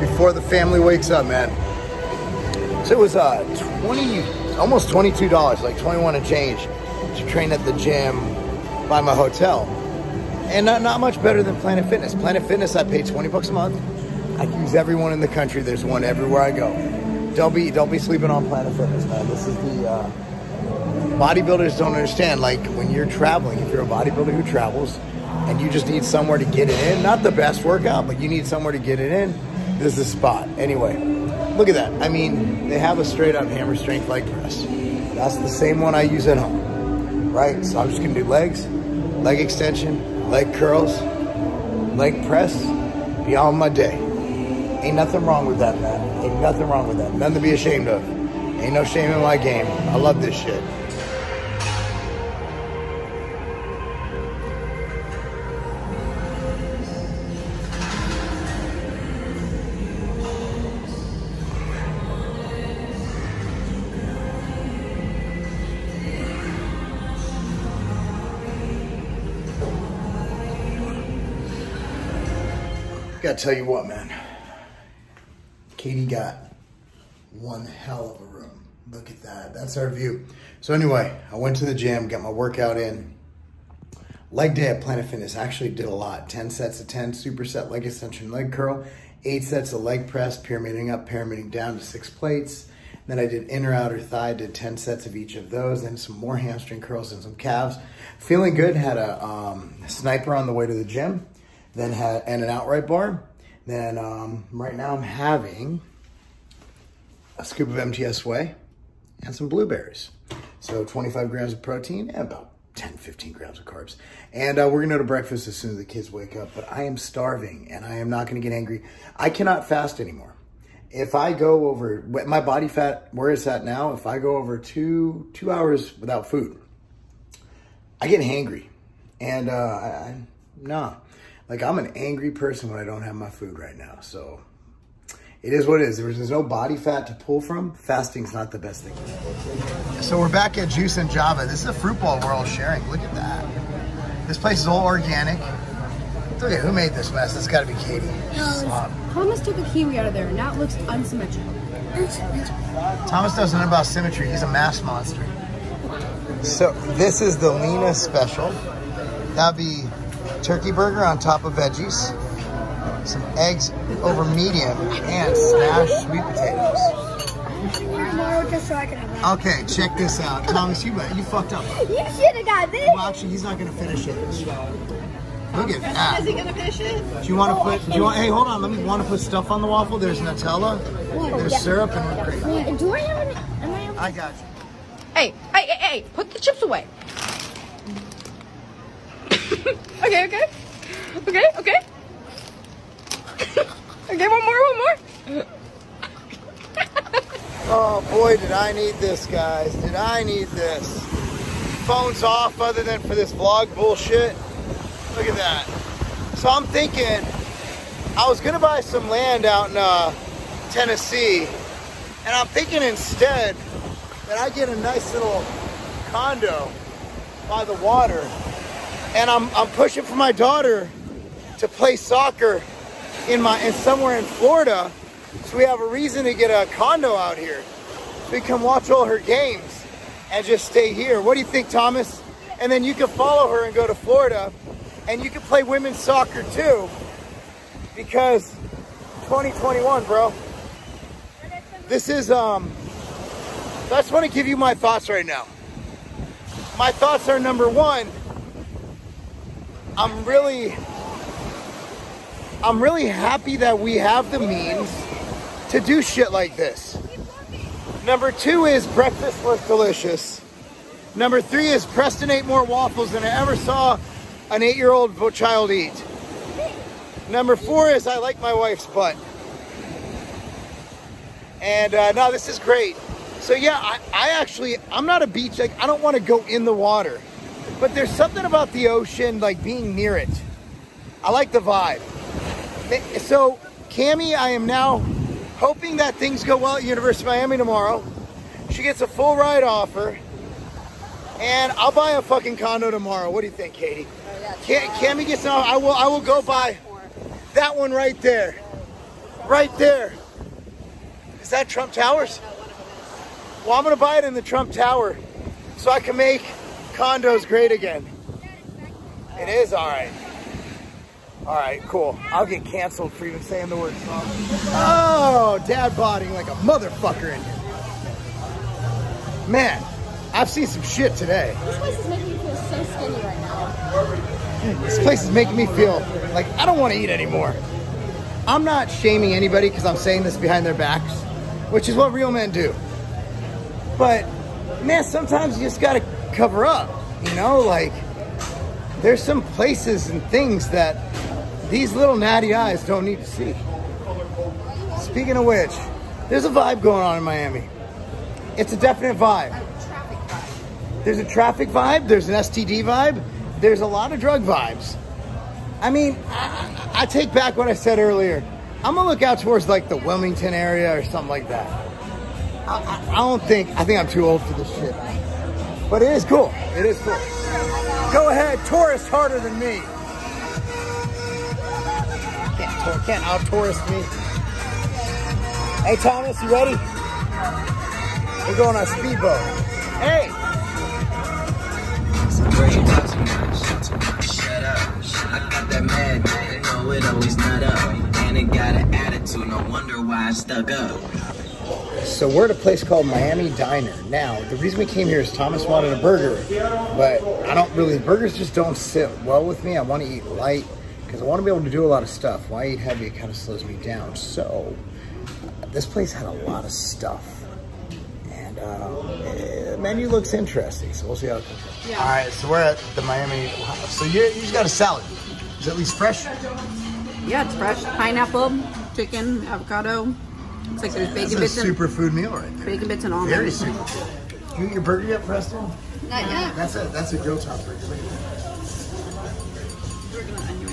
before the family wakes up, man. So it was uh 20, almost $22, like 21 and change to train at the gym by my hotel. And not, not much better than Planet Fitness. Planet Fitness, I pay 20 bucks a month. I use everyone in the country. There's one everywhere I go. Don't be, don't be sleeping on Planet Fitness, man. This is the, uh, bodybuilders don't understand. Like when you're traveling, if you're a bodybuilder who travels and you just need somewhere to get it in, not the best workout, but you need somewhere to get it in, is the spot. Anyway, look at that. I mean, they have a straight up hammer strength leg press. That's the same one I use at home, right? So I'm just gonna do legs, leg extension, leg curls, leg press, be on my day. Ain't nothing wrong with that, man. Ain't nothing wrong with that. Nothing to be ashamed of. Ain't no shame in my game. I love this shit. Gotta tell you what, man. Katie got one hell of a room. Look at that. That's our view. So anyway, I went to the gym, got my workout in. Leg day at Planet Fitness. Actually did a lot. 10 sets of 10 superset leg extension leg curl. Eight sets of leg press, pyramiding up, pyramiding down to six plates. Then I did inner outer thigh, did 10 sets of each of those, then some more hamstring curls and some calves. Feeling good, had a um, sniper on the way to the gym then had and an outright bar. Then um, right now I'm having a scoop of MTS whey and some blueberries. So 25 grams of protein and about 10, 15 grams of carbs. And uh, we're gonna go to breakfast as soon as the kids wake up, but I am starving and I am not gonna get angry. I cannot fast anymore. If I go over, my body fat, where it's at now, if I go over two, two hours without food, I get hangry. And uh, I, I, nah. Like I'm an angry person when I don't have my food right now. So it is what it is. There's, there's no body fat to pull from. Fasting's not the best thing. So we're back at Juice and Java. This is a fruit ball we're all sharing. Look at that. This place is all organic. Look at who made this mess. It's got to be Katie. No, Thomas took a kiwi out of there, and now it looks unsymmetrical. Thomas doesn't know about symmetry. He's a mass monster. So this is the Lena special. That'd be turkey burger on top of veggies, some eggs over medium, and smashed sweet potatoes. Tomorrow, just so I can have Okay, check this out. Thomas, you you fucked up. You should have got this. Well, actually, he's not gonna finish it. Look at that. Is he gonna finish it? Do you want to oh, put? Do you want? Hey, hold on. Let me want to put stuff on the waffle. There's Nutella. There's syrup and whipped cream. Do I have any? Am I have I got you. Hey, hey, hey, hey, put the chips away. okay, okay. Okay, okay. okay, one more, one more. Oh boy, did I need this, guys. Did I need this? Phone's off other than for this vlog bullshit. Look at that. So I'm thinking, I was gonna buy some land out in uh, Tennessee, and I'm thinking instead that I get a nice little condo by the water, and I'm, I'm pushing for my daughter to play soccer in my in somewhere in Florida. So we have a reason to get a condo out here. We can watch all her games and just stay here. What do you think, Thomas? And then you can follow her and go to Florida and you can play women's soccer too because 2021, bro. This is, um, I just want to give you my thoughts right now. My thoughts are number one, I'm really, I'm really happy that we have the means to do shit like this. Number two is breakfast was delicious. Number three is Preston ate more waffles than I ever saw an eight-year-old child eat. Number four is I like my wife's butt. And uh, no, this is great. So yeah, I, I actually, I'm not a beach, like I don't want to go in the water. But there's something about the ocean, like being near it. I like the vibe. So, Cami, I am now hoping that things go well at University of Miami tomorrow. She gets a full ride offer. And I'll buy a fucking condo tomorrow. What do you think, Katie? Oh Cam, Cami gets an I will I will go buy that one right there. right there. Is that Trump Towers? Well, I'm gonna buy it in the Trump Tower so I can make condos great again. It is all right. All right, cool. I'll get canceled for even saying the word song. Oh, dad bodding like a motherfucker in here. Man, I've seen some shit today. This place is making me feel so skinny right now. Hmm, this place is making me feel like I don't want to eat anymore. I'm not shaming anybody because I'm saying this behind their backs, which is what real men do. But man, sometimes you just gotta cover up, you know? Like, there's some places and things that these little natty eyes don't need to see. Speaking of which, there's a vibe going on in Miami. It's a definite vibe. There's a traffic vibe, there's an STD vibe, there's a lot of drug vibes. I mean, I, I take back what I said earlier. I'm gonna look out towards like the Wilmington area or something like that. I, I, I don't think, I think I'm too old for this shit. But it is cool. It is cool. Go ahead, tourist harder than me. Can't, tour, can't out tourist me. Hey Thomas, you ready? We're going on a speedboat. Hey! Shut up. I got that mad man, you know it always nut up. And it got an attitude, no wonder why I stuck up. So we're at a place called Miami Diner. Now, the reason we came here is Thomas wanted a burger, but I don't really, burgers just don't sit well with me. I want to eat light because I want to be able to do a lot of stuff. Why eat heavy, it kind of slows me down. So this place had a lot of stuff. And uh, the menu looks interesting, so we'll see how it goes. Yeah. All right, so we're at the Miami, so you, you just got a salad. Is it at least fresh? Yeah, it's fresh. Pineapple, chicken, avocado. It's like there's bacon a bits and superfood meal right there. bacon bits and all Very super. You eat your burger yet, Preston? Not yet. That's a that's a grill top burger. Look at that.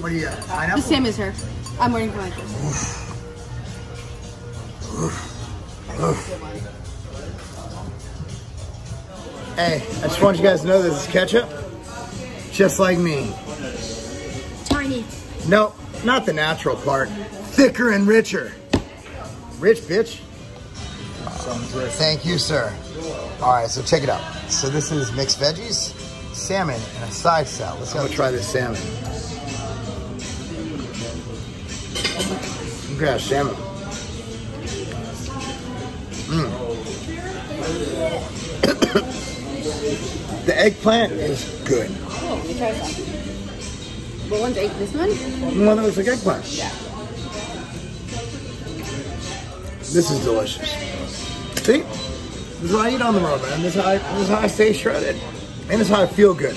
What do you got? The same as her. I'm waiting for my. Hey, I just want you guys to know this is ketchup. Just like me. Tiny. No, not the natural part. Thicker and richer. Rich bitch. Thank you, sir. All right, so check it out. So this is mixed veggies, salmon, and a side salad. Let's go try this salmon. Look at that salmon. Mm. the eggplant is good. Oh, let me try some. What one's egg? This one? The one that looks like eggplant. Yeah. This is delicious. See? This is what I eat on the road, man. This is how I, this is how I stay shredded. And this is how I feel good.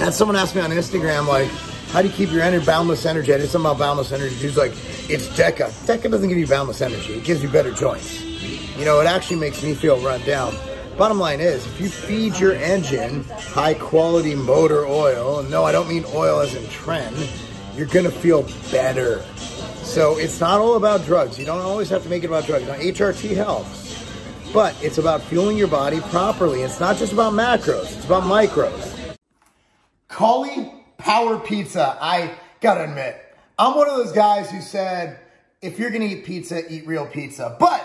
And someone asked me on Instagram, like, how do you keep your energy, boundless energy? I did something about boundless energy. She's like, it's DECA. DECA doesn't give you boundless energy. It gives you better joints. You know, it actually makes me feel run down. Bottom line is, if you feed your engine high quality motor oil, no, I don't mean oil as in tren, you're gonna feel better. So it's not all about drugs. You don't always have to make it about drugs. Now, HRT helps, but it's about fueling your body properly. It's not just about macros, it's about micros. Cully Power Pizza. I gotta admit, I'm one of those guys who said, if you're gonna eat pizza, eat real pizza. But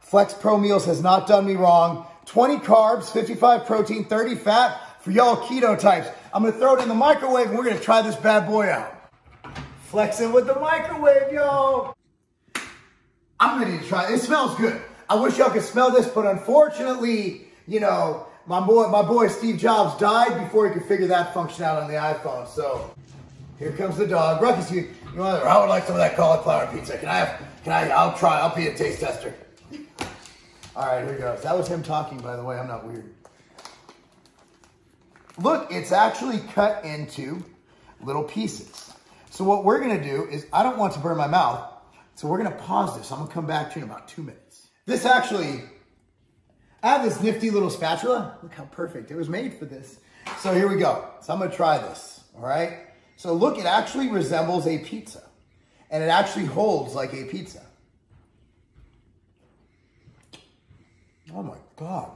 Flex Pro Meals has not done me wrong. 20 carbs, 55 protein, 30 fat for y'all keto types. I'm gonna throw it in the microwave and we're gonna try this bad boy out. Flexing with the microwave, y'all. I'm ready to try. It smells good. I wish y'all could smell this, but unfortunately, you know, my boy, my boy Steve Jobs died before he could figure that function out on the iPhone. So here comes the dog. Ruckus, you, you want? I would like some of that cauliflower pizza. Can I have? Can I? I'll try. I'll be a taste tester. All right, here goes. That was him talking, by the way. I'm not weird. Look, it's actually cut into little pieces. So what we're gonna do is, I don't want to burn my mouth, so we're gonna pause this. I'm gonna come back to you in about two minutes. This actually, I have this nifty little spatula. Look how perfect, it was made for this. So here we go. So I'm gonna try this, all right? So look, it actually resembles a pizza. And it actually holds like a pizza. Oh my God.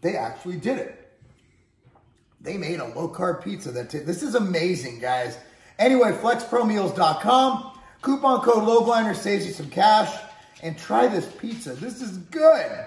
They actually did it. They made a low carb pizza that this is amazing, guys. Anyway, flexpromeals.com. Coupon code LOBLINER saves you some cash. And try this pizza. This is good.